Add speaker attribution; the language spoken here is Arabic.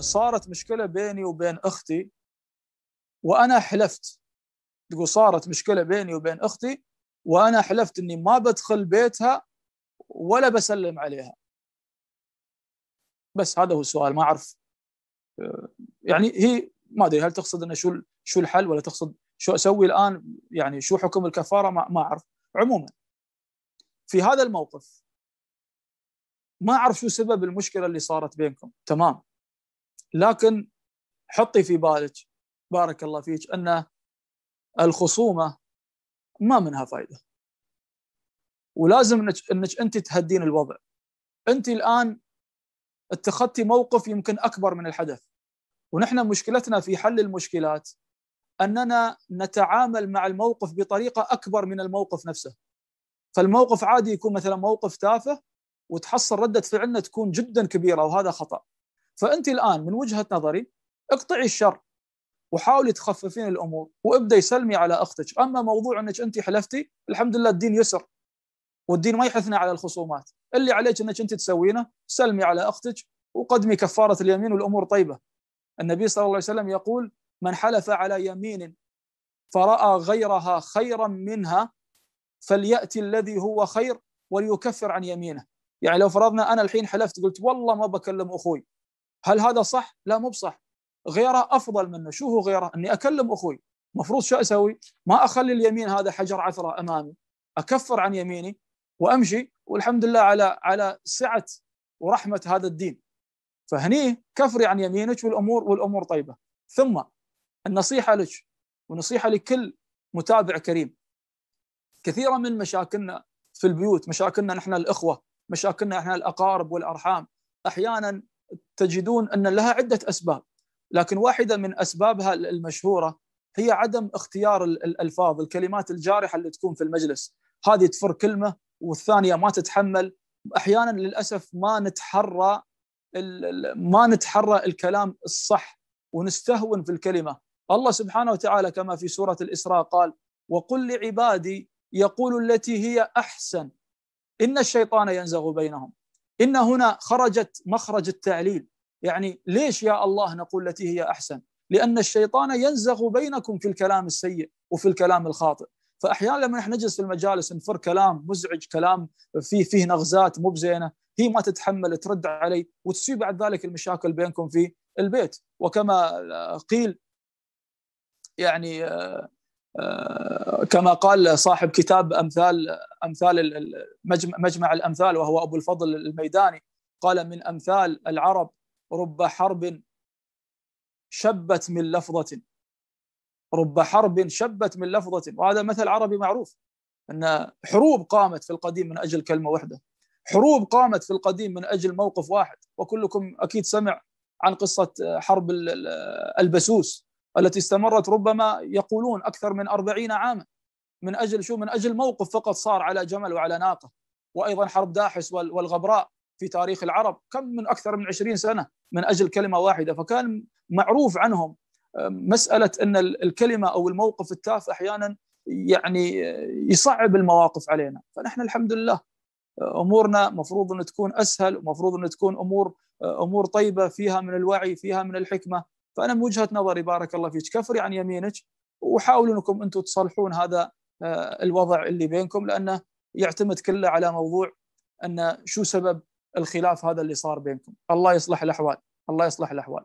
Speaker 1: صارت مشكلة بيني وبين أختي وأنا حلفت. تقول صارت مشكلة بيني وبين أختي وأنا حلفت إني ما بدخل بيتها ولا بسلم عليها. بس هذا هو السؤال ما أعرف. يعني هي ما أدري هل تقصد إنه شو شو الحل ولا تقصد شو أسوي الآن؟ يعني شو حكم الكفارة؟ ما, ما أعرف. عموما في هذا الموقف ما أعرف شو سبب المشكلة اللي صارت بينكم. تمام. لكن حطي في بالك بارك الله فيك أن الخصومة ما منها فائده ولازم إنك إنك أنت تهدين الوضع. أنت الآن اتخذتي موقف يمكن أكبر من الحدث. ونحن مشكلتنا في حل المشكلات أننا نتعامل مع الموقف بطريقة أكبر من الموقف نفسه. فالموقف عادي يكون مثلا موقف تافه وتحصل ردة فعلنا تكون جدا كبيرة وهذا خطأ. فأنت الآن من وجهة نظري اقطعي الشر وحاولي تخففين الأمور وابدأي سلمي على أختك. أما موضوع أنك أنت حلفتي الحمد لله الدين يسر والدين ما يحثنا على الخصومات. اللي عليك أنك أنت تسوينه سلمي على أختك وقدمي كفارة اليمين والأمور طيبة. النبي صلى الله عليه وسلم يقول من حلف على يمين فرأى غيرها خيرا منها فليأتي الذي هو خير وليكفر عن يمينه. يعني لو فرضنا أنا الحين حلفت قلت والله ما بكلم أخوي. هل هذا صح؟ لا مو بصح. غيره أفضل منه. شو هو غيره. إني أكلم أخوي. مفروض شو أسوي؟ ما أخلي اليمين هذا حجر عثرة أمامي. أكفر عن يميني وأمشي والحمد لله على على سعة ورحمة هذا الدين. فهني كفري عن يمينك والأمور والأمور طيبة. ثم النصيحة لك ونصيحة لكل متابع كريم. كثيرا من مشاكلنا في البيوت مشاكلنا نحن الإخوة مشاكلنا إحنا الأقارب والأرحام أحيانا تجدون أن لها عدة أسباب لكن واحدة من أسبابها المشهورة هي عدم اختيار الألفاظ الكلمات الجارحة اللي تكون في المجلس. هذه تفر كلمة والثانية ما تتحمل. أحيانا للأسف ما نتحرى ما نتحرى الكلام الصح ونستهون في الكلمة. الله سبحانه وتعالى كما في سورة الإسراء قال وقل لعبادي يقول التي هي أحسن. إن الشيطان ينزغ بينهم. إن هنا خرجت مخرج التعليل. يعني ليش يا الله نقول التي هي أحسن؟ لأن الشيطان ينزغ بينكم في الكلام السيء وفي الكلام الخاطئ. فأحيانا لما نحن نجلس في المجالس نفر كلام مزعج كلام فيه فيه نغزات مو بزينة هي ما تتحمل ترد علي وتصيب بعد ذلك المشاكل بينكم في البيت. وكما قيل يعني كما قال صاحب كتاب أمثال أمثال مجمع الأمثال وهو أبو الفضل الميداني قال من أمثال العرب رب حرب شبت من لفظة. رب حرب شبت من لفظة. وهذا مثل عربي معروف أن حروب قامت في القديم من أجل كلمة واحدة. حروب قامت في القديم من أجل موقف واحد. وكلكم أكيد سمع عن قصة حرب البسوس. التي استمرت ربما يقولون أكثر من أربعين عاما. من أجل شو؟ من أجل موقف فقط صار على جمل وعلى ناقة. وأيضا حرب داحس والغبراء في تاريخ العرب. كم من أكثر من عشرين سنة من أجل كلمة واحدة. فكان معروف عنهم مسألة أن الكلمة أو الموقف التافه أحيانا يعني يصعب المواقف علينا. فنحن الحمد لله أمورنا مفروض أن تكون أسهل ومفروض أن تكون أمور أمور طيبة فيها من الوعي فيها من الحكمة. فأنا من وجهة نظري بارك الله فيك كفري عن يمينك وحاولوا أنكم أنتم تصلحون هذا آه، الوضع اللي بينكم لأنه يعتمد كله على موضوع أن شو سبب الخلاف هذا اللي صار بينكم. الله يصلح الأحوال الله يصلح الأحوال.